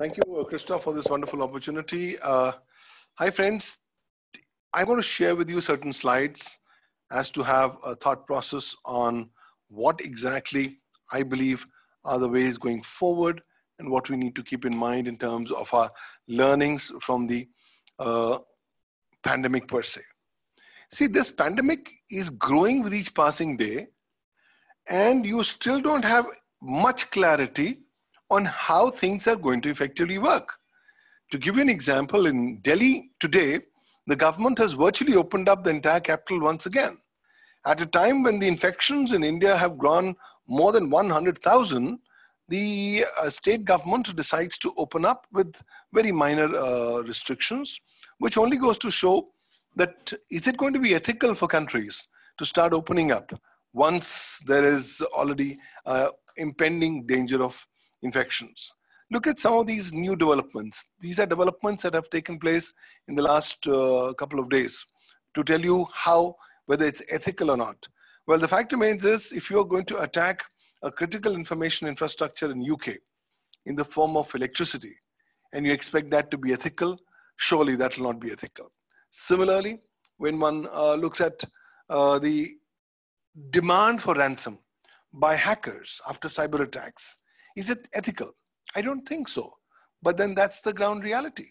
Thank you, uh, Christoph, for this wonderful opportunity. Uh, hi, friends. I'm going to share with you certain slides as to have a thought process on what exactly I believe are the ways going forward and what we need to keep in mind in terms of our learnings from the uh, pandemic per se. See, this pandemic is growing with each passing day, and you still don't have much clarity on how things are going to effectively work. To give you an example, in Delhi today, the government has virtually opened up the entire capital once again. At a time when the infections in India have grown more than 100,000, the uh, state government decides to open up with very minor uh, restrictions, which only goes to show that is it going to be ethical for countries to start opening up once there is already uh, impending danger of infections. Look at some of these new developments. These are developments that have taken place in the last uh, couple of days to tell you how, whether it's ethical or not. Well, the fact remains is if you're going to attack a critical information infrastructure in UK in the form of electricity, and you expect that to be ethical, surely that will not be ethical. Similarly, when one uh, looks at uh, the demand for ransom by hackers after cyber attacks, is it ethical? I don't think so. But then that's the ground reality.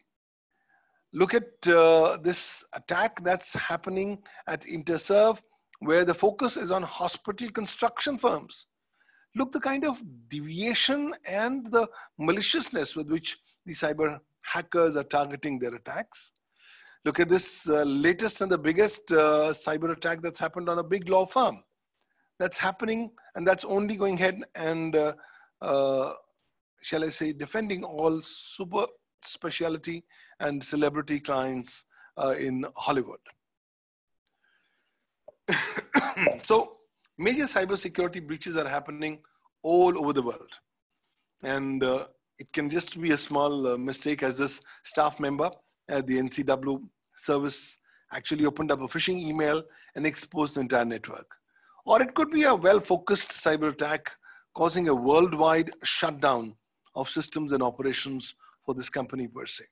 Look at uh, this attack that's happening at Interserve, where the focus is on hospital construction firms. Look the kind of deviation and the maliciousness with which the cyber hackers are targeting their attacks. Look at this uh, latest and the biggest uh, cyber attack that's happened on a big law firm. That's happening, and that's only going ahead and uh, shall I say, defending all super specialty and celebrity clients uh, in Hollywood. so major cybersecurity breaches are happening all over the world. And uh, it can just be a small uh, mistake as this staff member at the NCW service actually opened up a phishing email and exposed the entire network. Or it could be a well-focused cyber attack causing a worldwide shutdown of systems and operations for this company per se.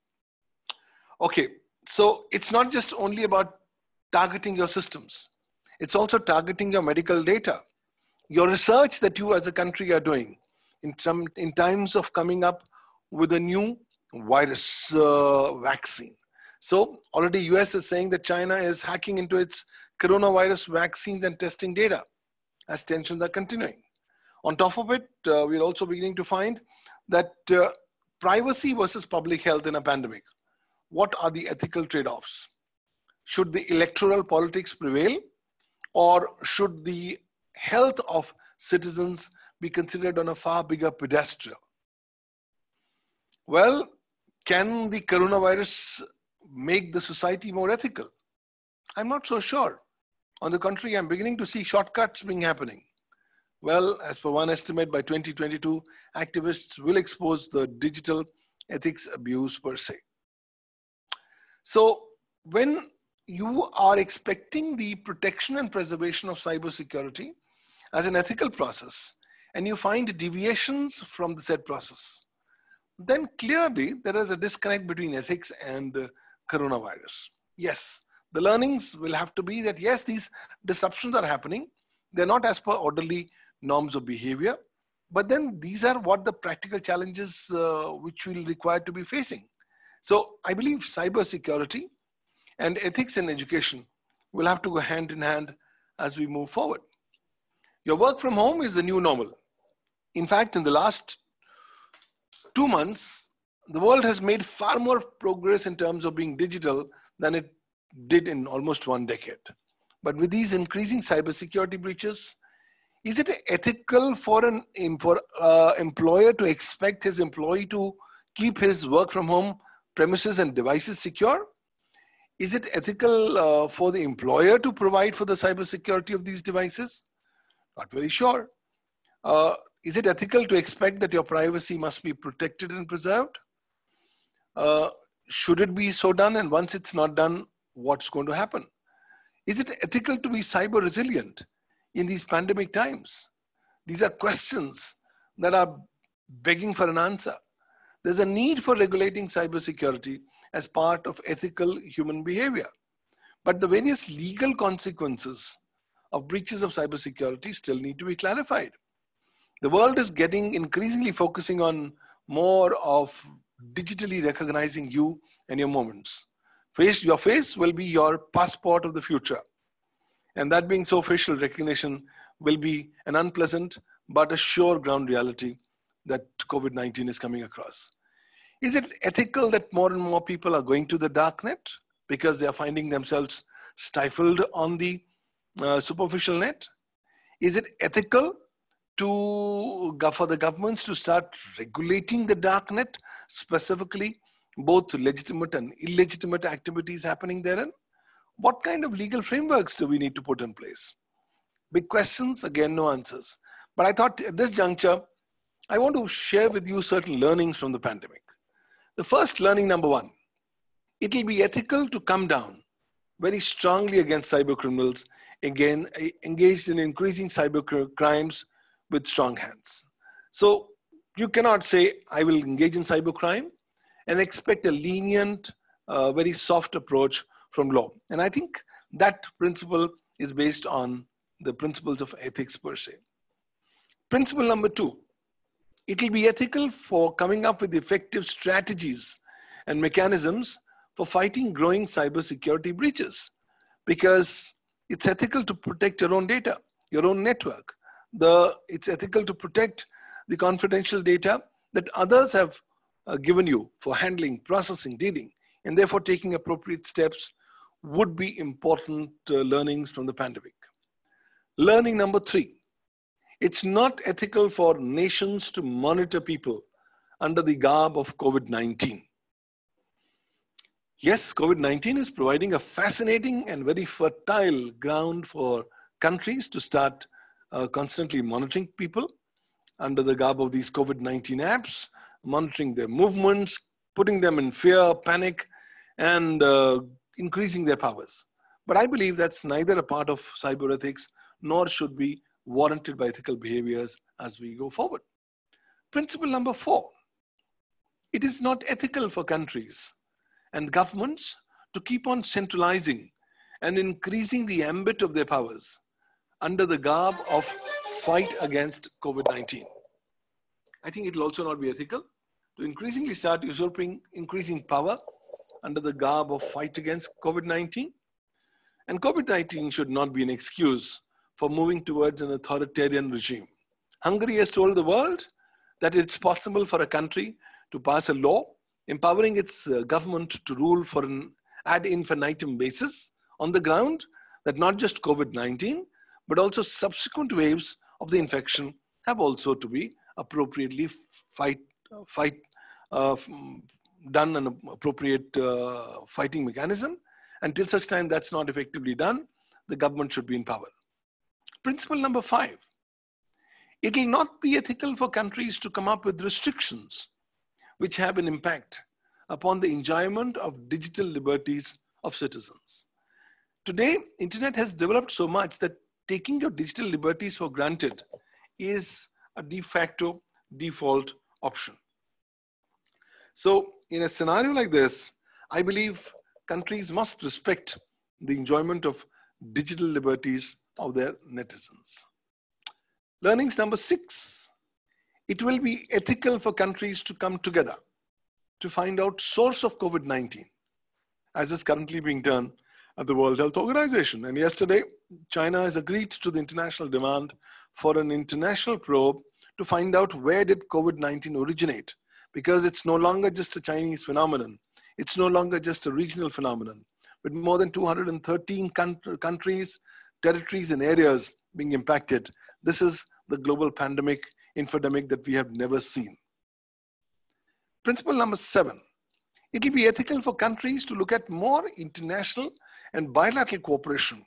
Okay, so it's not just only about targeting your systems, it's also targeting your medical data, your research that you as a country are doing in, some, in times of coming up with a new virus uh, vaccine. So already US is saying that China is hacking into its coronavirus vaccines and testing data as tensions are continuing. On top of it, uh, we're also beginning to find that uh, privacy versus public health in a pandemic. What are the ethical trade-offs? Should the electoral politics prevail or should the health of citizens be considered on a far bigger pedestal? Well, can the coronavirus make the society more ethical? I'm not so sure. On the contrary, I'm beginning to see shortcuts being happening. Well, as per one estimate, by 2022, activists will expose the digital ethics abuse per se. So when you are expecting the protection and preservation of cybersecurity as an ethical process, and you find deviations from the said process, then clearly there is a disconnect between ethics and uh, coronavirus. Yes, the learnings will have to be that yes, these disruptions are happening. They're not as per orderly norms of behavior. But then these are what the practical challenges uh, which we'll require to be facing. So I believe cybersecurity and ethics in education will have to go hand in hand as we move forward. Your work from home is the new normal. In fact, in the last two months, the world has made far more progress in terms of being digital than it did in almost one decade. But with these increasing cybersecurity breaches, is it ethical for an for, uh, employer to expect his employee to keep his work from home premises and devices secure? Is it ethical uh, for the employer to provide for the cybersecurity of these devices? Not very sure. Uh, is it ethical to expect that your privacy must be protected and preserved? Uh, should it be so done? And once it's not done, what's going to happen? Is it ethical to be cyber resilient? In these pandemic times? These are questions that are begging for an answer. there's a need for regulating cybersecurity as part of ethical human behavior. But the various legal consequences of breaches of cybersecurity still need to be clarified. The world is getting increasingly focusing on more of digitally recognizing you and your moments. Face, your face will be your passport of the future. And that being so, facial recognition will be an unpleasant but a sure ground reality that COVID 19 is coming across. Is it ethical that more and more people are going to the dark net because they are finding themselves stifled on the uh, superficial net? Is it ethical to for the governments to start regulating the dark net specifically both legitimate and illegitimate activities happening therein what kind of legal frameworks do we need to put in place? Big questions again no answers. But i thought at this juncture i want to share with you certain learnings from the pandemic. The first learning number one it will be ethical to come down very strongly against cyber criminals again engaged in increasing cyber crimes with strong hands. So you cannot say, I will engage in cybercrime and expect a lenient, uh, very soft approach from law. And I think that principle is based on the principles of ethics per se. Principle number two, it will be ethical for coming up with effective strategies and mechanisms for fighting growing cybersecurity breaches because it's ethical to protect your own data, your own network, the, it's ethical to protect the confidential data that others have uh, given you for handling, processing, dealing, and therefore taking appropriate steps would be important uh, learnings from the pandemic. Learning number three, it's not ethical for nations to monitor people under the garb of COVID-19. Yes, COVID-19 is providing a fascinating and very fertile ground for countries to start uh, constantly monitoring people under the garb of these COVID 19 apps, monitoring their movements, putting them in fear, panic, and uh, increasing their powers. But I believe that's neither a part of cyber ethics nor should be warranted by ethical behaviors as we go forward. Principle number four it is not ethical for countries and governments to keep on centralizing and increasing the ambit of their powers under the garb of fight against COVID-19. I think it will also not be ethical to increasingly start usurping increasing power under the garb of fight against COVID-19. And COVID-19 should not be an excuse for moving towards an authoritarian regime. Hungary has told the world that it's possible for a country to pass a law empowering its uh, government to rule for an ad infinitum basis on the ground that not just COVID-19, but also subsequent waves of the infection have also to be appropriately fight, fight uh, done an appropriate uh, fighting mechanism. Until such time that's not effectively done, the government should be in power. Principle number five, it will not be ethical for countries to come up with restrictions which have an impact upon the enjoyment of digital liberties of citizens. Today, internet has developed so much that taking your digital liberties for granted is a de facto default option. So in a scenario like this, I believe countries must respect the enjoyment of digital liberties of their netizens. Learnings number six, it will be ethical for countries to come together to find out source of COVID-19 as is currently being done at the World Health Organization. And yesterday, China has agreed to the international demand for an international probe to find out where did COVID-19 originate because it's no longer just a Chinese phenomenon. It's no longer just a regional phenomenon. With more than 213 countries, territories, and areas being impacted, this is the global pandemic, infodemic that we have never seen. Principle number seven, it will be ethical for countries to look at more international and bilateral cooperation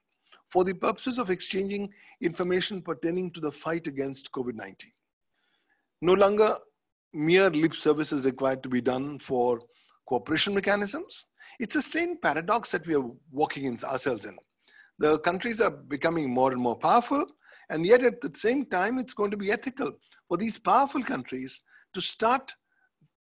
for the purposes of exchanging information pertaining to the fight against COVID-19. No longer mere lip service is required to be done for cooperation mechanisms. It's a strange paradox that we are walking in ourselves in. The countries are becoming more and more powerful, and yet at the same time, it's going to be ethical for these powerful countries to start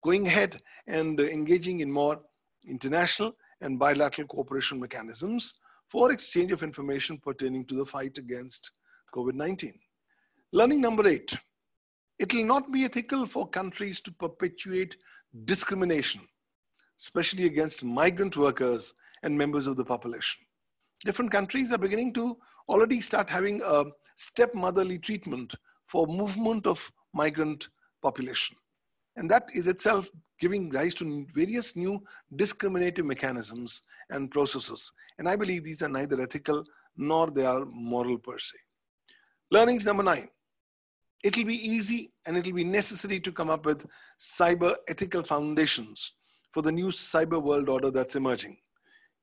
going ahead and engaging in more international and bilateral cooperation mechanisms for exchange of information pertaining to the fight against COVID-19. Learning number eight, it will not be ethical for countries to perpetuate discrimination, especially against migrant workers and members of the population. Different countries are beginning to already start having a stepmotherly treatment for movement of migrant population. And that is itself giving rise to various new discriminative mechanisms and processes. And I believe these are neither ethical nor they are moral per se. Learnings number nine. It will be easy and it will be necessary to come up with cyber ethical foundations for the new cyber world order that's emerging.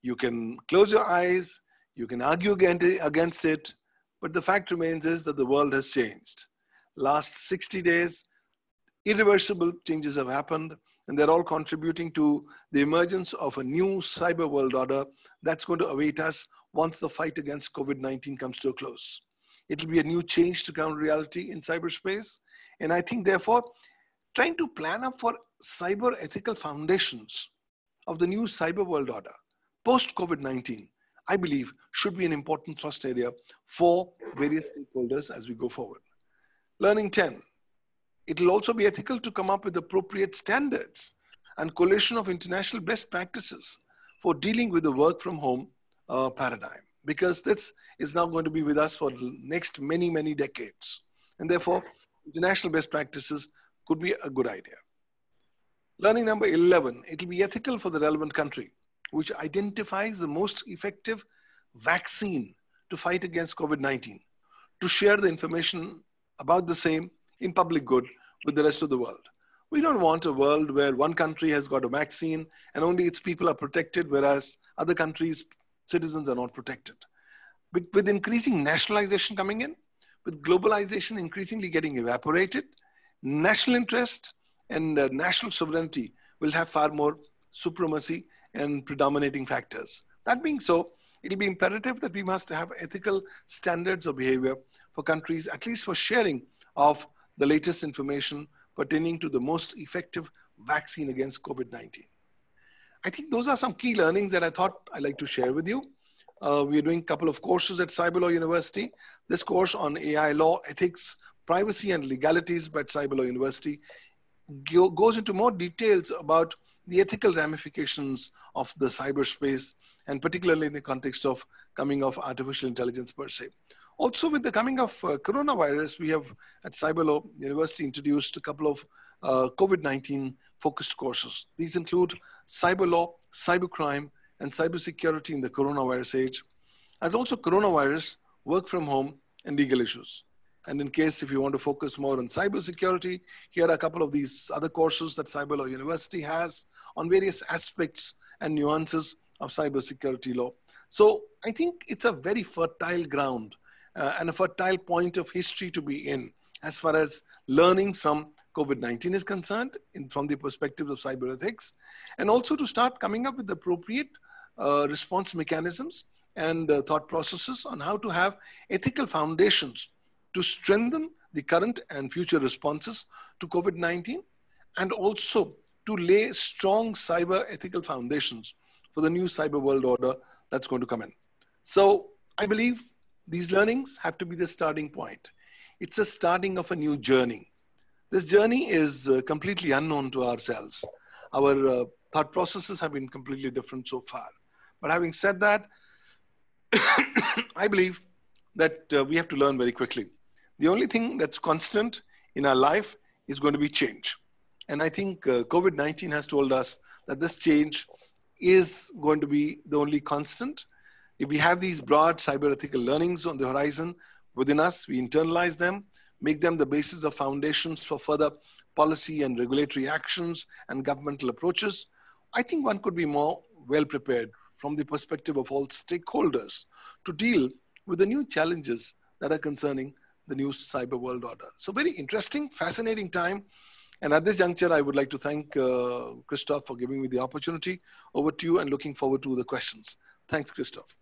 You can close your eyes, you can argue against it, but the fact remains is that the world has changed. Last 60 days, irreversible changes have happened, and they're all contributing to the emergence of a new cyber world order that's going to await us once the fight against COVID 19 comes to a close. It'll be a new change to ground reality in cyberspace. And I think, therefore, trying to plan up for cyber ethical foundations of the new cyber world order post COVID 19, I believe, should be an important thrust area for various stakeholders as we go forward. Learning 10 it will also be ethical to come up with appropriate standards and collation of international best practices for dealing with the work from home uh, paradigm because this is now going to be with us for the next many, many decades. And therefore, international best practices could be a good idea. Learning number 11, it will be ethical for the relevant country, which identifies the most effective vaccine to fight against COVID-19, to share the information about the same in public good with the rest of the world. We don't want a world where one country has got a vaccine and only its people are protected, whereas other countries' citizens are not protected. With, with increasing nationalization coming in, with globalization increasingly getting evaporated, national interest and uh, national sovereignty will have far more supremacy and predominating factors. That being so, it'll be imperative that we must have ethical standards of behavior for countries, at least for sharing of the latest information pertaining to the most effective vaccine against COVID-19. I think those are some key learnings that I thought I'd like to share with you. Uh, we're doing a couple of courses at Cyberlaw University. This course on AI law, ethics, privacy and legalities at Cyberlaw University goes into more details about the ethical ramifications of the cyberspace and particularly in the context of coming of artificial intelligence per se. Also, with the coming of uh, coronavirus, we have at Cyberlaw University introduced a couple of uh, COVID-19 focused courses. These include cyber law, cybercrime, and cybersecurity in the coronavirus age, as also coronavirus, work from home, and legal issues. And in case if you want to focus more on cybersecurity, here are a couple of these other courses that Cyberlaw University has on various aspects and nuances of cybersecurity law. So I think it's a very fertile ground uh, and a fertile point of history to be in as far as learnings from COVID-19 is concerned in, from the perspective of cyber ethics, and also to start coming up with appropriate uh, response mechanisms and uh, thought processes on how to have ethical foundations to strengthen the current and future responses to COVID-19 and also to lay strong cyber ethical foundations for the new cyber world order that's going to come in. So I believe these learnings have to be the starting point. It's a starting of a new journey. This journey is uh, completely unknown to ourselves. Our uh, thought processes have been completely different so far. But having said that, I believe that uh, we have to learn very quickly. The only thing that's constant in our life is going to be change. And I think uh, COVID 19 has told us that this change is going to be the only constant if we have these broad cyber ethical learnings on the horizon within us, we internalize them, make them the basis of foundations for further policy and regulatory actions and governmental approaches, I think one could be more well prepared from the perspective of all stakeholders to deal with the new challenges that are concerning the new cyber world order. So very interesting, fascinating time. And at this juncture, I would like to thank uh, Christoph for giving me the opportunity. Over to you and looking forward to the questions. Thanks, Christoph.